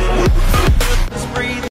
We'll